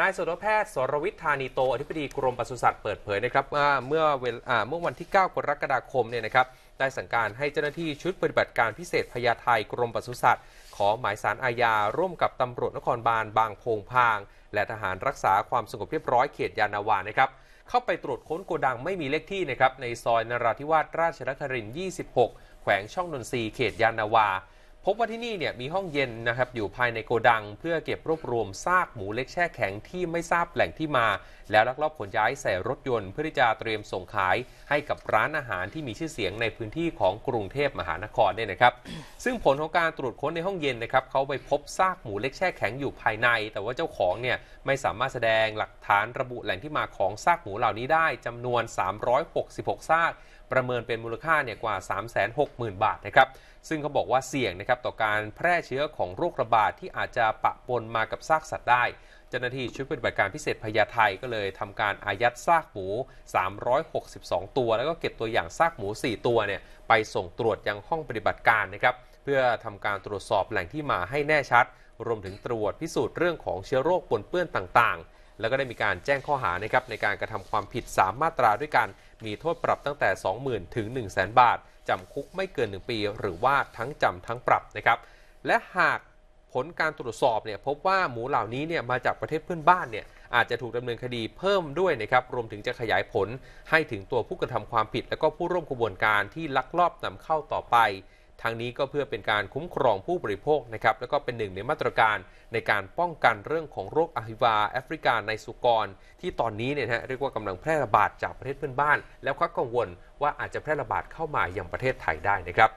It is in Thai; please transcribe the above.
นายสัตวแพทย์สรวิทย์ธานีโตอธิบดีกรมปศุสัตว์เปิดเผยนะครับว่าเมื่อเวลาเมื่อวันที่ 9 กรกฎาคมเนี่ยนะครับได้สั่งการให้เจ้าหน้าที่ชุดปฏิบัติการพิเศษพญาไทกรมปศุสัตว์ ขอหมายสารอาญาร่วมกับตำรวจนครบาลบางโพงพาง และทหารรักษาความสงบเรียบร้อยเขตยานาวานะครับเข้าไปตรวจค้นโกดังไม่มีเลขที่นะครับในซอยนราธิวาสราชนครินทร์26 แขวงช่องนนทรีเขตยานาวา บว่าที่นี่เนี่ยมีห้องเย็นนะครับอยู่ภายในโกดัง เพื่อเก็บรวบรวมซากหมูเล็กแช่แข็งที่ไม่ทราบแหล่งที่มา แล้วลักลอบขนย้ายใส่รถยนต์ เพื่อที่จะเตรียมส่งขายให้กับร้านอาหารที่มีชื่อเสียงในพื้นที่ของกรุงเทพมหานครเนี่ยนะครับ ซึ่งผลของการตรวจค้นในห้องเย็นนะครับเขาไปพบซากหมูเล็กแช่แข็งอยู่ภายใน แต่ว่าเจ้าของเนี่ยไม่สามารถแสดงหลักฐานระบุแหล่งที่มาของซากหมูเหล่านี้ได้จำนวน 366 ซากประเมินเป็นมูลค่าเนี่ยกว่า 360,000 บาทนะครับซึ่งเขาบอกว่าเสี่ยงนะครับต่อการแพร่เชื้อของโรคระบาดที่อาจจะปะปนมากับซากสัตว์ได้เจ้าหน้าที่ชุดปฏิบัติการพิเศษพญาไทก็เลยทำการอายัดซากหมู 362 ตัว แล้วก็เก็บตัวอย่างซากหมู 4 ตัวเนี่ยไปส่งตรวจยังห้องปฏิบัติการนะครับ เพื่อทำการตรวจสอบแหล่งที่มาให้แน่ชัด รวมถึงตรวจพิสูจน์เรื่องของเชื้อโรคปนเปื้อนต่าง แล้วก็ได้มีการแจ้งข้อหานะครับในการกระทำความผิด 3 มาตราด้วยกัน มีโทษปรับตั้งแต่ 20,000 ถึง 1 0 0 0 0 0 บาทจำคุกไม่เกิน 1 ปี หรือว่าทั้งจำทั้งปรับนะครับและหากผลการตรวจสอบเนี่ยพบว่าหมูเหล่านี้เนี่ยมาจากประเทศเพื่อนบ้านเนี่ยอาจจะถูกดำเนินคดีเพิ่มด้วยนะครับรวมถึงจะขยายผลให้ถึงตัวผู้กระทำความผิด และก็ผู้ร่วมกระบวนการที่ลักลอบนำเข้าต่อไป ทางนี้ก็เพื่อเป็นการคุ้มครองผู้บริโภคนะครับแล้วก็เป็นหนึ่งในมาตรการในการป้องกันเรื่องของโรคอหิวาแอฟริกาในสุกร ที่ตอนนี้เนี่ยนะฮะเรียกว่ากำลังแพร่ระบาดจากประเทศเพื่อนบ้าน แล้วก็กังวลว่าอาจจะแพร่ระบาดเข้ามาอย่างประเทศไทยได้นะครับ